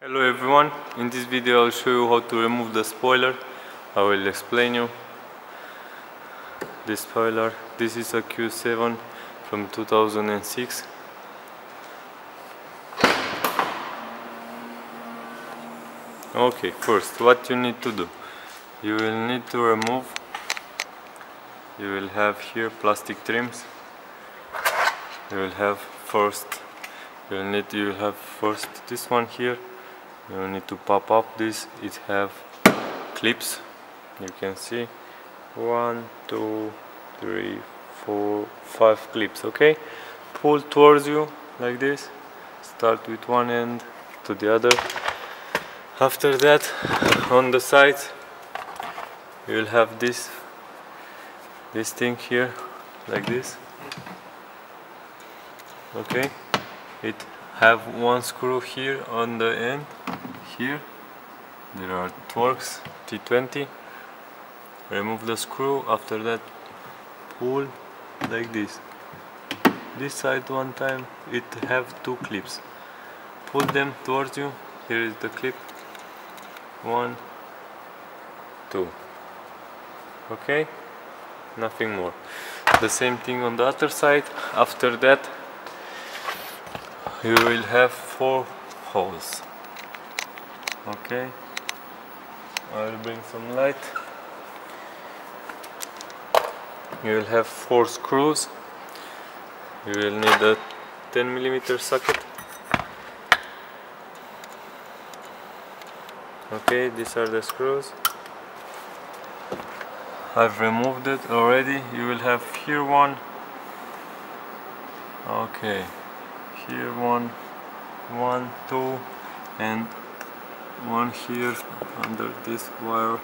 Hello everyone, in this video I'll show you how to remove the spoiler. I will explain you this spoiler. This is a Q7 from 2006. Okay, first what you need to do. You will need to remove, you will have here plastic trims. You will have first, you will need, you will have first this one here you need to pop up this. It have clips. You can see. One two three four five clips okay? Pull towards you like this. Start with one end to the other. After that on the sides you will have this this thing here like this. Okay? It have one screw here on the end here. There are Torx T20 remove the screw after that pull like this. This side one time it have two clips. Pull them towards you here is the clip. One two. Okay? Nothing more. The same thing on the other side. After that you will have four holes okay. I'll bring some light. You will have four screws. You will need a 10 millimeter socket. Okay these are the screws. I've removed it already. You will have here one. Okay. Here one one two and one here under this wire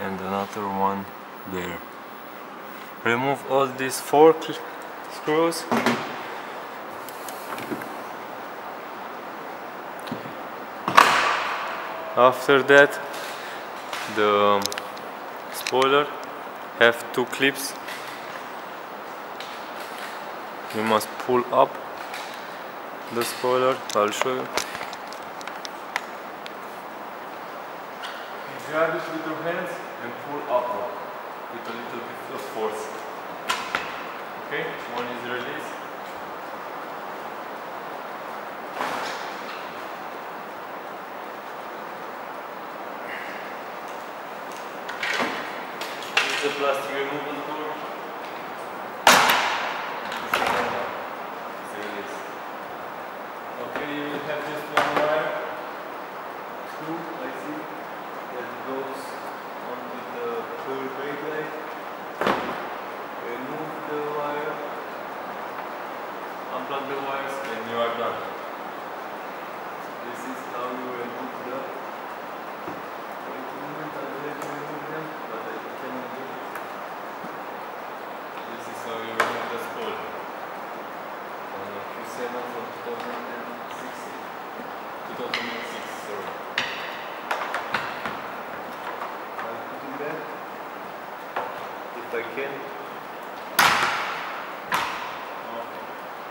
and another one there. Remove all these four screws. After that the spoiler have two clips. You must pull up the spoiler, I'll show you. Grab it with your hands and pull upward with a little bit of force. Okay, one is released. This plastic removal tool. Unplug the wires and you are done. This is how you remove the equipment. I will remove them, but I cannot do it. This is how you remove the. On a Q7 from 2006. 2006, sorry. I'll put it if I can.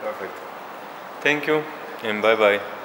Perfect. Thank you and bye bye.